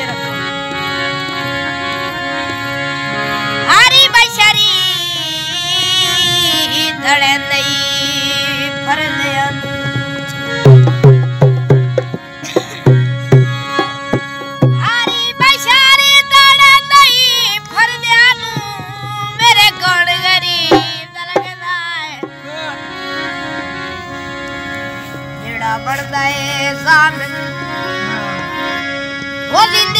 के रखो हरी बशरी धड़े नहीं फर्ज बढ़ता है सामने What Govinda